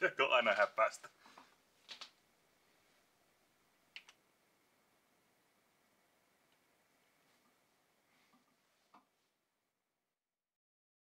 pitääkö aina häpäistä?